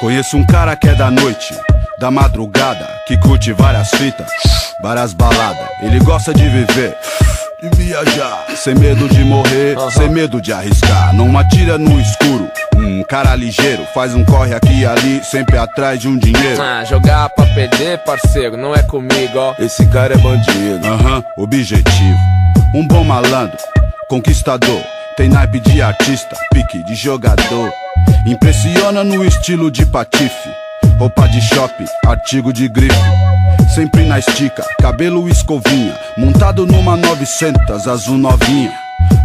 Conheço um cara que é da noite, da madrugada, que curte várias fitas, várias baladas. Ele gosta de viver, de viajar, sem medo de morrer, sem medo de arriscar. Não atira no escuro. Um cara ligeiro, faz um corre aqui e ali, sempre atrás de um dinheiro. Ah, jogar pra perder, parceiro, não é comigo, ó. Esse cara é bandido. Aham, objetivo. Um bom malandro, conquistador. Tem naipe de artista, pique de jogador. Impressiona no estilo de patife. Roupa de shopping, artigo de grife. Sempre na estica, cabelo escovinha. Montado numa 900, azul novinha.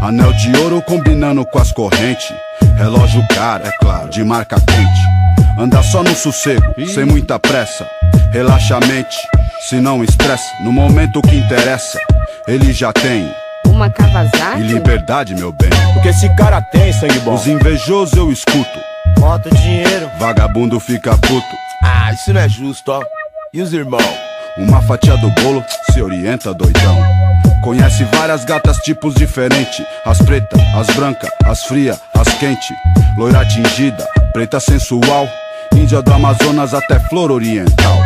Anel de ouro combinando com as correntes. Relógio caro, é claro, de marca quente. Anda só no sossego, sem muita pressa. Relaxa a mente, se não estressa. No momento que interessa, ele já tem. Uma E Kawasaki? liberdade, meu bem. O que esse cara tem, sangue bom? Os invejosos eu escuto. Bota dinheiro. Vagabundo fica puto. Ah, isso não é justo, ó. E os irmãos? Uma fatia do bolo se orienta, doidão. Conhece várias gatas, tipos diferentes. As pretas, as brancas, as frias, as quentes. Loira tingida, preta sensual. Índia do Amazonas até flor oriental.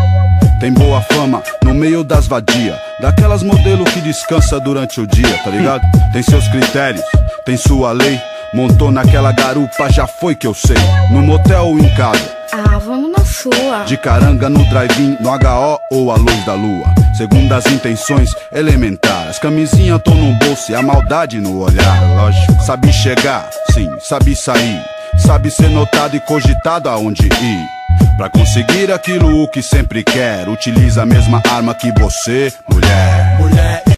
Tem boa fama no meio das vadia. Daquelas modelo que descansa durante o dia, tá ligado? Tem seus critérios, tem sua lei. Montou naquela garupa, já foi que eu sei. No motel ou em casa. Ah, vamos na sua. De caranga no drive-in, no HO ou a luz da lua. Segundo as intenções elementares. Camisinha tô no bolso e a maldade no olhar. Lógico. Sabe chegar, sim, sabe sair. Sabe ser notado e cogitado aonde ir. Pra conseguir aquilo que sempre quer. Utiliza a mesma arma que você, mulher. Mulher